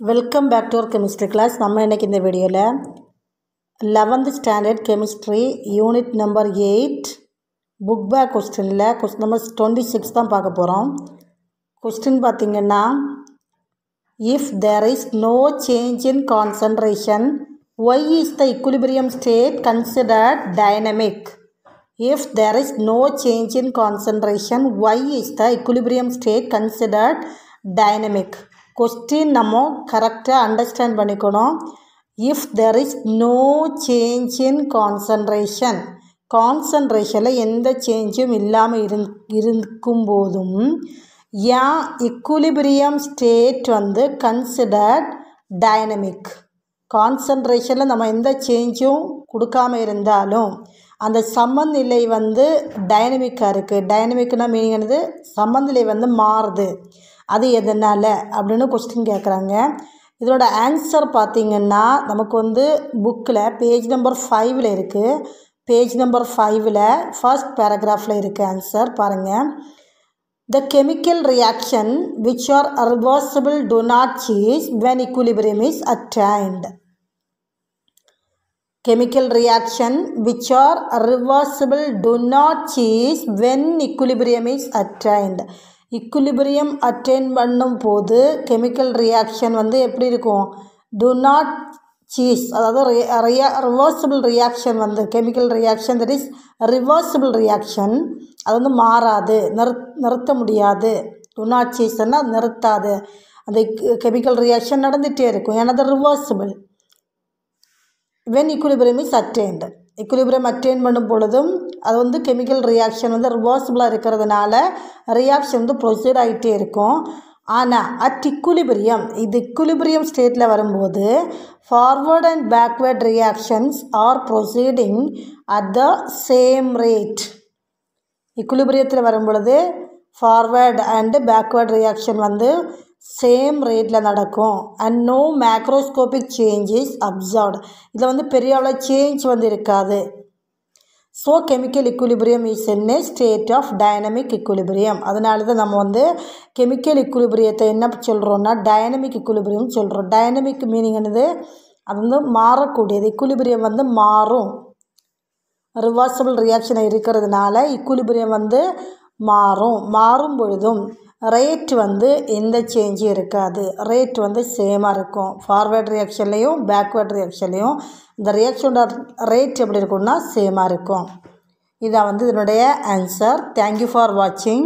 Welcome back to our chemistry class நம்ம இன்றைக்கி இந்த வீடியோவில் eleventh standard chemistry unit number eight book back கொஸ்டினில் கொஸ்டின் நம்பர் டுவெண்ட்டி சிக்ஸ் தான் பார்க்க போகிறோம் கொஸ்டின் பார்த்திங்கன்னா if there is no change in concentration why is the equilibrium state considered dynamic if there is no change in concentration why is the equilibrium state considered dynamic question நம்ம கரெக்டாக understand பண்ணிக்கணும். If there is no change in concentration கான்சன்ட்ரேஷனில் எந்த சேஞ்சும் இல்லாமல் இருந் இருக்கும்போதும் ஏன் equilibrium state வந்து considered dynamic கான்சன்ட்ரேஷனில் நம்ம எந்த சேஞ்சும் கொடுக்காம இருந்தாலும் அந்த சமநிலை வந்து டைனமிக்காக இருக்குது டைனமிக்னா மீனிங் என்னது? சமநிலை வந்து மாறுது. அது எதனால் அப்படின்னு கொஸ்டின் கேட்குறாங்க இதோட ஆன்சர் பார்த்திங்கன்னா நமக்கு வந்து புக்கில் பேஜ் நம்பர் ஃபைவில் இருக்குது பேஜ் நம்பர் ஃபைவில் ஃபர்ஸ்ட் பேராகிராஃபில் இருக்குது ஆன்சர் பாருங்கள் the chemical reaction which are reversible do not cease when equilibrium is attained. Chemical reaction which are reversible do not cease when equilibrium is attained. Equilibrium attain பண்ணும் போது chemical reaction வந்து எப்படி இருக்கும்? Do not cease அதாவது reversible reaction வந்து chemical reaction that is reversible reaction அது வந்து மாறாது நிறு நிறுத்த முடியாது. Do not ceaseன்னா நிறுத்தாது. அந்த கெமிக்கல் ரியாக்ஷன் நடந்துகிட்டே இருக்கும். ஏன்னா அது reversible when equilibrium is attained equilibrium attain பண்ணும் பொழுதும் அது வந்து கெமிக்கல் ரியாக்ஷன் வந்து ரிவர்சிபிளாக இருக்கிறதுனால ரியாக்ஷன் வந்து ப்ரொசீட் ஆகிட்டே இருக்கும். ஆனால் அட் இக்குலிபிரியம் இது இக்குலிபிரியம் ஸ்டேட்டில் வரும்போது forward and backward reactions are proceeding at the same rate இக்குலிபிரியத்தில் வரும் பொழுது ஃபார்வேர்ட் அண்டு பேக்வேர்ட் ரியாக்ஷன் வந்து சேம் ரேட்டில் நடக்கும். And no macroscopic changes observed இதில் வந்து பெரிய அளவு சேஞ்ச் வந்து இருக்காது ஸோ கெமிக்கல் இக்குலிபிரியம் இஸ் என்ன ஸ்டேட் ஆஃப் டைனமிக் இக்குலிபிரியம் அதனால தான் நம்ம வந்து கெமிக்கல் இக்குலிபிரியத்தை என்ன சொல்கிறோன்னா டைனமிக் இக்குலிபிரியம் சொல்கிறோம் டைனமிக் மீனிங் என்னது? அது வந்து மாறக்கூடியது. இக்குலிபிரியம் வந்து மாறும். ரிவர்சபிள் ரியாக்ஷன் இருக்கிறதுனால இக்குலிபிரியம் வந்து மாறும். மாறும் பொழுதும். ரேட் வந்து எந்த சேஞ்சும் இருக்காது. ரேட் வந்து சேமாக இருக்கும். ஃபார்வேர்ட் ரியாக்ஷன்லேயும் பேக்வேர்ட் ரியாக்ஷன்லேயும் இந்த ரியாக்ஷனோட ரேட் எப்படி இருக்கும்னா சேமாக இருக்கும். இதான் வந்து இதனுடைய ஆன்சர் தேங்க்யூ ஃபார் வாட்சிங்